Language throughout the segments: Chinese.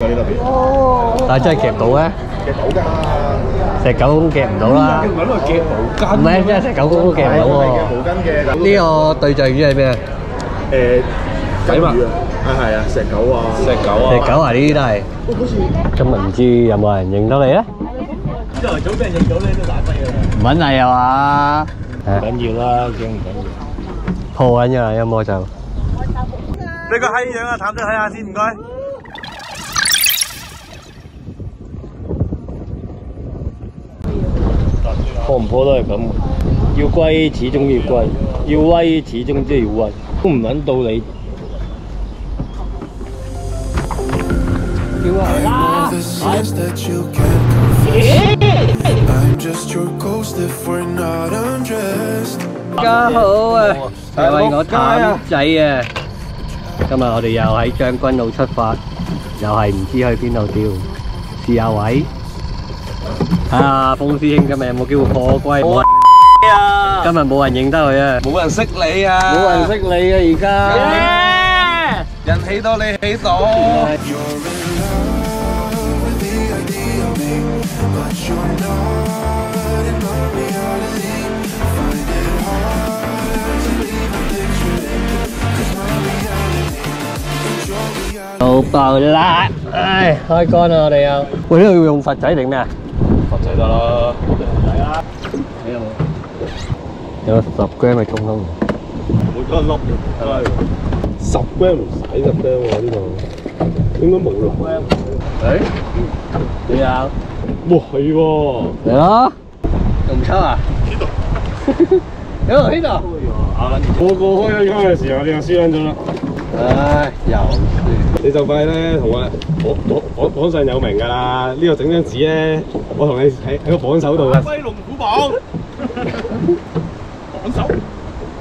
呢度邊？但係真係夾到咧，夾到㗎，石狗公夾唔到啦。揾嚟夾毛巾。唔係，真係石狗公都夾唔到係喎。夾毛巾嘅。呢個對象魚係咩啊？誒雞魚啊，啊係啊，石狗啊，石狗啊石狗啊，呢啲都係。今日唔知有冇人認得你咧？因為早俾人認到咧都打低㗎啦。唔揾係啊嘛？唔緊要啦，驚唔緊要？破緊㗎啦，有冇就？你個閪樣啊，探咗睇下先，唔該。破唔破都係咁，要龜始終要龜，要威始終都要威，都唔撚到你。the sense that you can't confess. I'm just your ghost if we're not undressed. 大家好啊！又係我淡仔啊！今日我哋又喺將軍澳出發，又係唔知去邊度釣，試下位。睇下风师兄今日有冇机会破龟？冇啊！今日冇人认得佢啊！冇人识你啊！冇人识你啊！而家人起多你起到。 You're in love with the idea of me, but you're not in my reality. Find it hard to even picture it, 'cause my reality is your reality. 到爆啦！唉，开竿啦我哋又。喂，呢度要用佛仔定咩啊？ 佛仔得啦。有十 gram 嘅中空。每多一粒係十 gram 唔使十 gram 喎呢度，應該冇六 gram。誒？你有？哇係喎，嚟啦！仲抽啊？呢度。有呢度。個個開咗槍嘅時候，你又輸撚咗啦。唉，又輸。你就快咧同我榜榜榜榜上有名㗎啦！呢度整張紙咧，我同你喺喺個榜首度嘅。龜龍虎榜，榜首。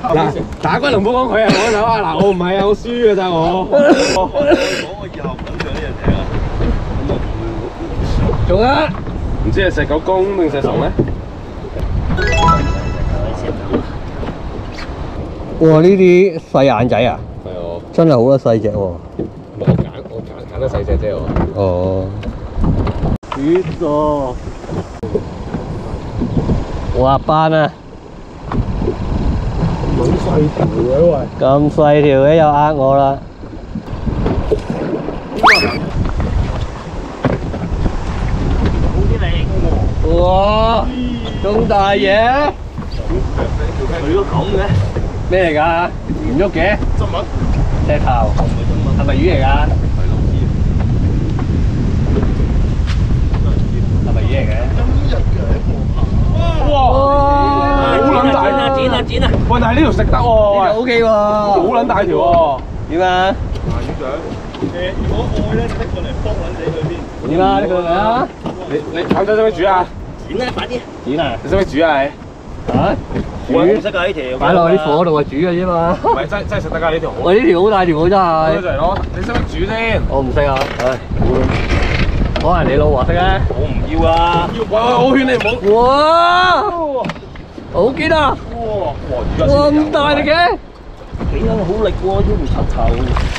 嗱，打龜龍虎講佢係榜首啊！嗱，我唔係啊，我輸㗎咋我。做啊！唔知係石狗公定石蟲咧？哇！呢啲細眼仔啊，真係好多細只喎。我揀我揀揀得細隻啫我。哦。魚座滑班啊！好細條嘅喂。咁細條嘅又呃我啦。哇！咁大嘢，佢都咁嘅，咩嚟㗎？唔喐嘅？新聞。石頭，係咪魚嚟㗎？係咪魚嚟嘅？哇！好撚大剪啊！喂，但係呢條食得喎，喂，O K 喎。好撚大條喎。點啊？點啊？呢個嚟啊？你你炒仔使唔使煮啊？剪啦，快啲！剪啊？你使唔使煮啊？你嚇？我唔煮識㗎呢條。擺落啲火度啊煮嘅啫嘛。唔係真真係食得㗎呢條好。喂，呢條好大條喎真攞咗係。嚟攞，你識唔識煮先？我唔識啊，唉，可能你老婆識咧。我唔要啊！喂喂，我勸你唔好。哇！好堅啊！哇哇！而家哇咁大力嘅！几撚好力喎，腰唔插头。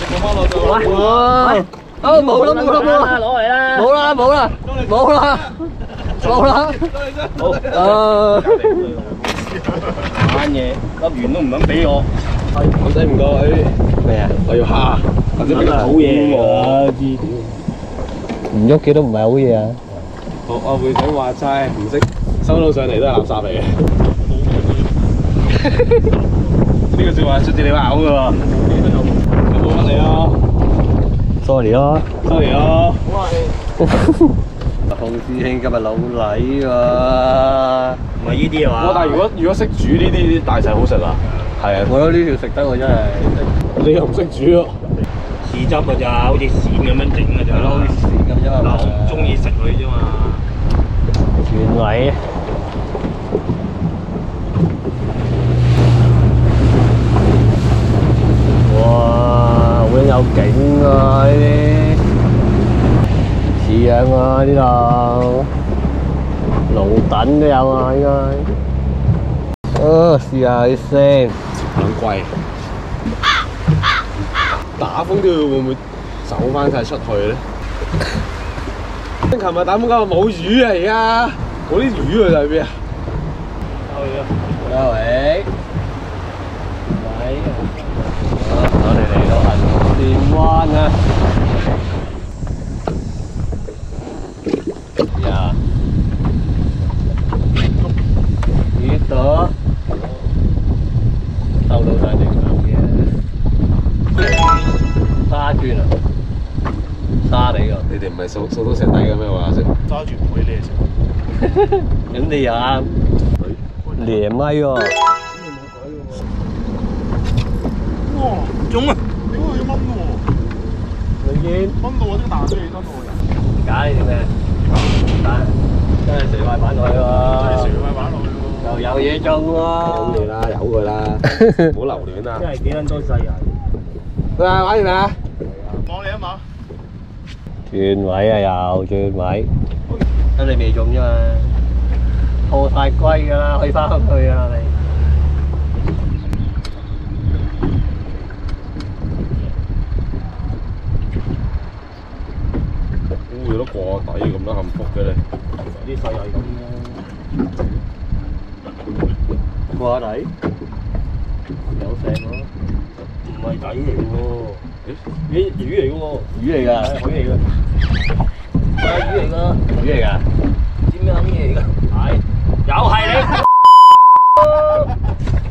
攞翻落咗。哇！啊冇啦冇啦冇啦！攞嚟啦！冇啦冇啦冇啦冇啦！好，啊！玩嘢，笠完都唔肯俾我。唔使唔该，咩啊？我要虾，或者俾个好嘢啊！知唔喐嘅都唔系好嘢啊！我我会想话斋，唔识收到上嚟都系垃圾嚟嘅。 呢個説話出自你把口㗎喎。有冇乜你啊 sorry 咯。？sorry 咯。洪師兄今日老禮喎。唔係呢啲啊嘛。哇！但係如果如果識煮呢啲大細好食啊？係啊，我覺得呢條食得我真係。你又唔識煮咯？豉汁㗎咋，好似鱔咁樣整㗎咋。好似線咁啫嘛。嗱，我唔中意食佢啫嘛。原位。哇！好有景啊！呢啲似样啊呢度，龙趸都有啊应该。啊，试下啲先。很贵。打风都要会唔会走翻晒出去咧？ 琴日打风交冇鱼啊！而家嗰啲鱼去晒边啊？嘉伟，喂，我哋嚟到银 线湾啊！呀，呢度收到晒啲牛嘢，沙砖啊，沙嚟㗎。你哋唔系扫扫到石底嘅咩话？揸住唔会呢食。咁你又啱，连咪喎，哇，中啊！ 屌佢蚊喎，你見蚊到我啲彈飛起身喎，假你啲咩？但真係成塊板落去喎成，塊板落去喎。又有嘢中喎。咁你啦，由佢啦，唔好留戀啊！係幾撚多細人？喂，玩完未啊？望你啊嘛，轉位啊，又轉位，咁你未中啫嘛，破晒龜㗎啦，可以翻去㗎啦你。烏都過底咁多幸福嘅你。啲細係咁過底，有成喎，唔係底嚟喎，咦？魚嚟嘅喎，魚嚟㗎，係海嚟嘅，係魚嚟㗎，魚嚟㗎。知咩嘢嚟㗎？係，又係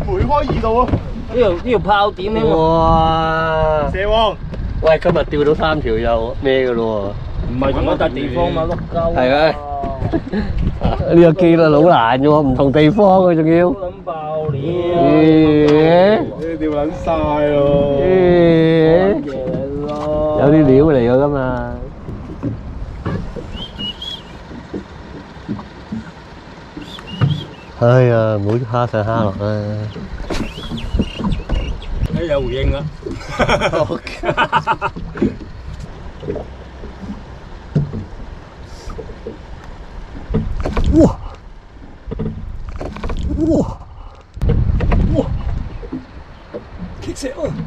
梅開二度啊！呢條呢條炮點咧？哇！蛇王，喂，今日釣到三條又咩嘅咯唔系同一笪地方嘛，碌鸠。系咩喎？呢个记律好难嘅喎，唔同地方嘅仲要。谂爆料。咦你钓撚晒咯！咦有啲料嚟㗎嘛？哎呀，唔好虾上虾落啦。诶有回应啦。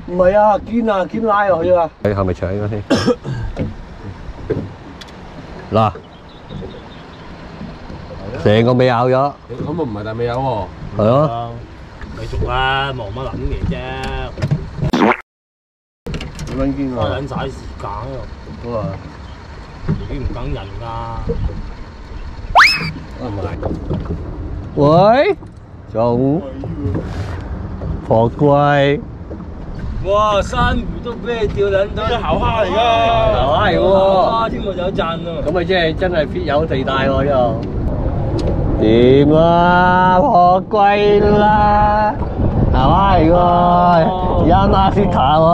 唔系啊，坚啊，坚拉落去啊！你系咪抢咗先？嗱，成个尾咬咗，咁啊唔系大尾有喎。系咯。继续啦，忙乜撚嘢啫？几蚊坚花撚晒时间喎，哇！已经唔等人㗎。喂，仲货柜， 哇！珊瑚都俾你釣撚到，呢個姣蝦嚟㗎姣蝦嚟喎蝦添喎，有賺喎！咁啊即係真係 fit 有地帶喎呢度。掂啦，貨櫃啦，姣蝦嚟喎，Yama Fita 喎。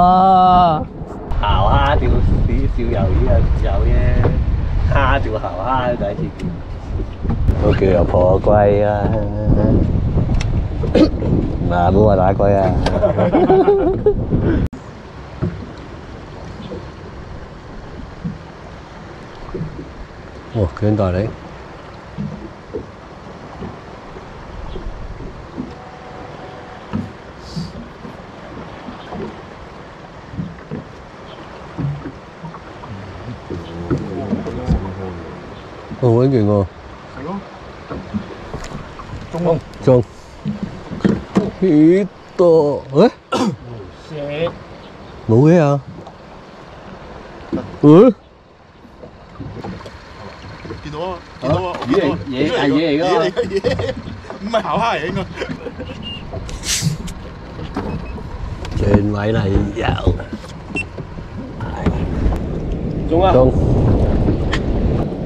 姣蝦釣啲釣魷魚啊有啫，蝦釣姣蝦第一次見。都叫做破龜啦。à đúng rồi đã coi à. Ủa kiến to đấy. Ủa cái gì ngon Trung Trung 咯，中中几多？诶石冇嘢啊？诶见到啊，见到啊，鱼嚟嘢系嘢嚟㗎嘛嘢嚟㗎嘢，唔系姣虾嚟应该。转位嚟游，中啊！中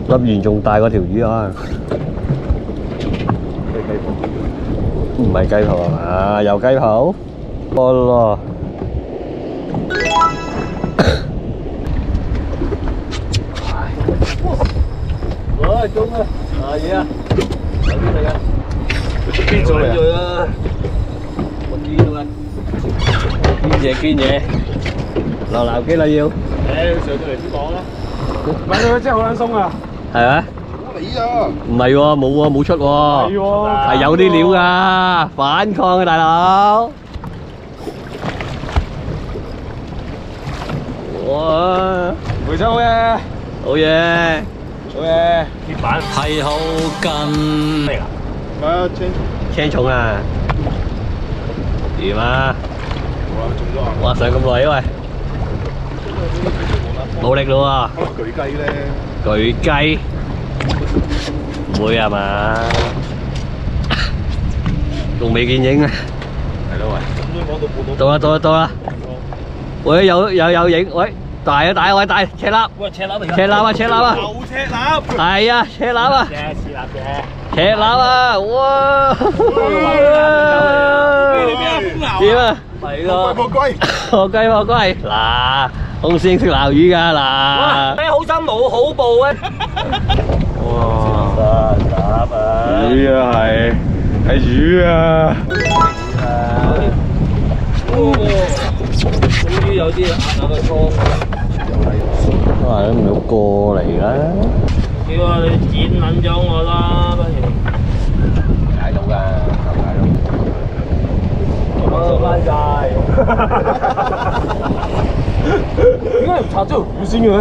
粒圆仲大过条鱼啊！ Mày cây phở à, dầu cây phở Ôi Rồi chung ờ, à à vậy à Đi rồi rồi Một kia luôn anh. Kia nhẹ kia nhẹ Lò lạo kia là nhiêu? Ê, sửa người cũng có đó Mấy đứa chắc hồi ăn xong à? Hả? 唔系佢真系好撚松啊！系咪？你啊，唔系喎，冇喎，冇出喎，系喎，系有啲料㗎，反抗啊大佬！哇，回收嘅， 好嘢，好嘢，铁板系好近。嚟㗎。唔系啊，青，青重啊？点啊？哇，中咗啊！哇，上咁耐啊喂，冇力咯可能巨鸡咧，喎，巨鸡唔 會係嘛？仲未見影啊？係咯喂，到啦到啦到啦！喂，有有有影，喂，大啊大啊喂大，赤立，喂，赤粒嚟㗎。赤粒啊赤立啊，有赤粒，係啊赤立啊！嘅，赤粒嘅。赤粒啊！哇！點啊？係咯。冇龜，學雞學龜嗱，公司識撈魚㗎嗱。咩好心冇好報啊！哇，打啊！魚啊係，係魚啊，終於有啲壓下個倉。哇！都唔好過嚟啦，叫啊你剪撚咗我啦，不如。解到㗎，解我翻晒。點解唔拆咗條魚先嘅咧？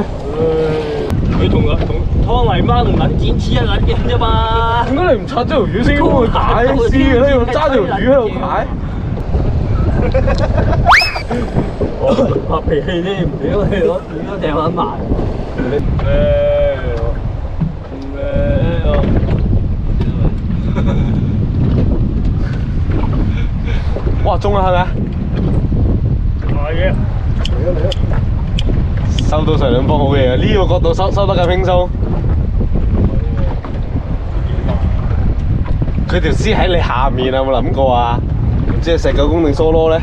佢同同湯泥媽同撚剪黐一撚嘅啫嘛。點解你唔拆咗條魚先咁去解絲嘅咧？要揸條魚喺度解？發脾氣添，屌你攞剪咗掟撚埋。哇，中啦係咪啊？係嘅。收到上兩方好嘢啊！呢個角度收收得咁輕鬆。佢條絲喺你下面啊，有冇諗過啊？唔知係石狗公定梭羅咧？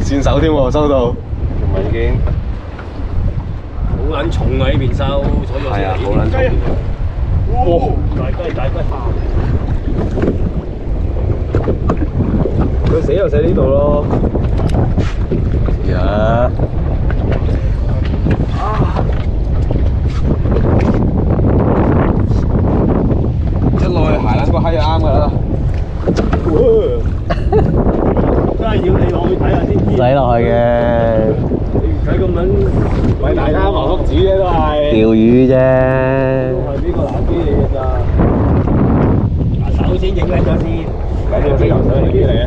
線手添喎，收到。唔係已經好撚重啊！呢邊收，所以我係啊，先好撚重。哇！大雞大雞佢死就死呢度咯。呀！一落去鞋撚個閪就啱㗎啦。真係要你落去睇下先唔知。使落去嘅，你唔使咁撚為大家謀福祉啫，都係。釣魚啫。係呢個南機嚟嘅咋。嗱，首先影緊咗先。緊要識游水呢啲嚟嘅。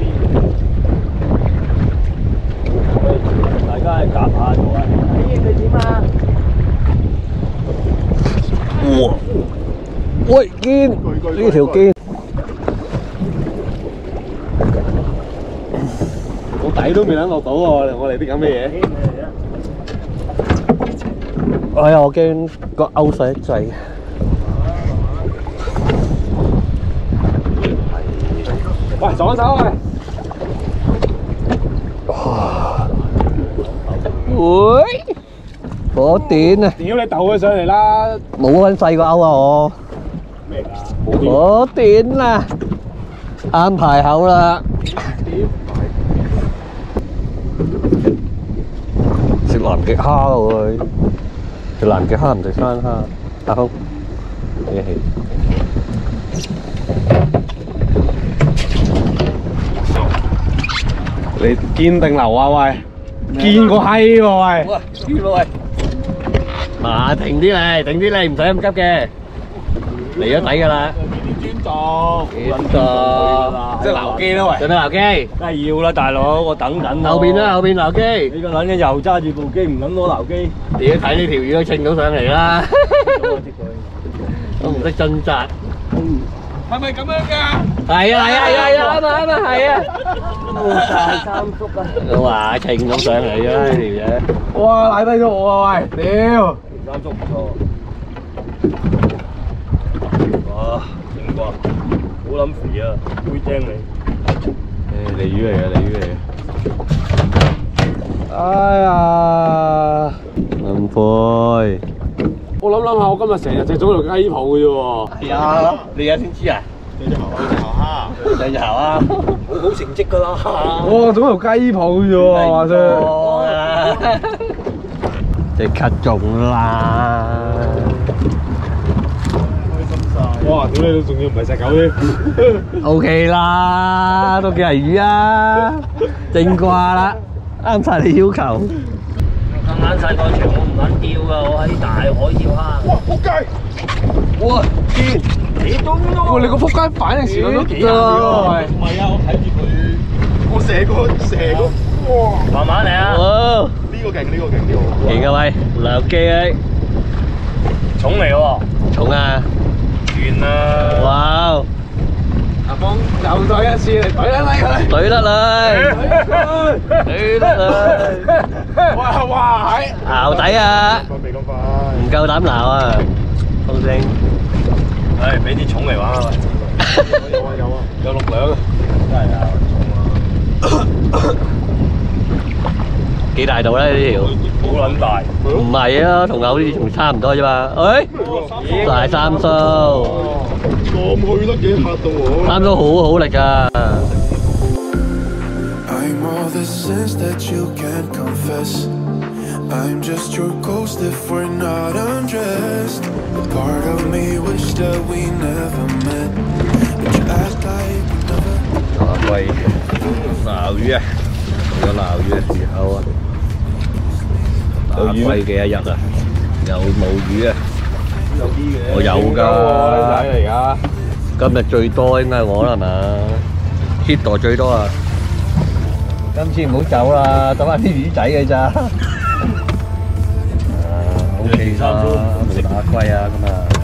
大喂，堅呢條堅，我底都未撚落到喎，我哋啲咁嘅嘢。哎呀，我驚個勾水一滯。喂，左手喂！喂，火短啊！屌你斗佢上嚟啦！冇揾细个勾啊我。咩㗎？冇电。火短啊！安排好啦。食南极虾喎佢，食南极虾唔食山虾。阿峰，你系你坚定流啊喂！ 坚个閪喎喂！喂，猪佬喂，嗱停啲嚟，停啲嚟，唔使咁急嘅，嚟咗底㗎啦。专做，边度？即系捞机啦喂！上到楼机，梗系要啦，大佬，我等紧咯后边啦，后边楼机。你个撚嘅又揸住部机，唔撚攞捞机。你睇呢条鱼都称到上嚟啦，都唔识挣扎。 thôi mày cảm ơn nha. Thầy à thầy à thầy à thầy à thầy à đúng rồi thầy cũng sợ thầy với điều vậy? Wow lại đây rồi điều giám súc rồi wow chính quá. Hú lắm phì à vui trang này. Đầy dưới này đầy dưới này ai à. Làm phôi. 我諗諗下，我今日成日食咗條雞泡嘅啫喎。係啊，你而家先知啊？你隻猴，兩隻猴啊！好好成績㗎啦。哇！仲有條雞泡嘅啫喎，話聲。啊！即刻中啦！哇！屌你都仲要唔係石狗添。O K 啦，都幾係魚啊，正掛啦，啱晒你要求。啱啱晒個場，我唔肯釣噶，我喺大海釣蝦。哇！仆街！哇！天！幾鐘咯？哇！你個仆街反應時間都幾廿秒喎，唔係啊，我睇住佢，我射個射個，哇！慢慢嚟啊！哇！呢個勁，呢個勁，呢個勁啊喂！兩機啊！重嚟喎，重啊！完啦！哇！阿峰又再一次嚟怼一嚟佢。怼得嚟，怼得嚟，哇哇系！熬底啊！快未咁快？唔够胆闹啊！风声唉，俾啲重嚟玩啊！有啊有啊，有六两啊！真系啊，几大度咧呢条？好撚大。唔系啊，同牛好似仲差唔多啫嘛。诶，大三苏， 咁去得幾嚇到我。三蘇好好力㗎。I'm all the sins that you can't confess. I'm just your ghost if we're not undressed. A part of me wish that we never met. But you act like we never. 打龜撈魚啊！有撈魚嘅時候啊，打龜嘅一日啊，有冇魚啊？我有㗎，仔嚟㗎。今日最多應該係我啦，係嘛？hit 度最多啊！今次唔好走啦，等翻啲魚仔嘅咋。啊，OK 啦，冇打龜啊，咁啊。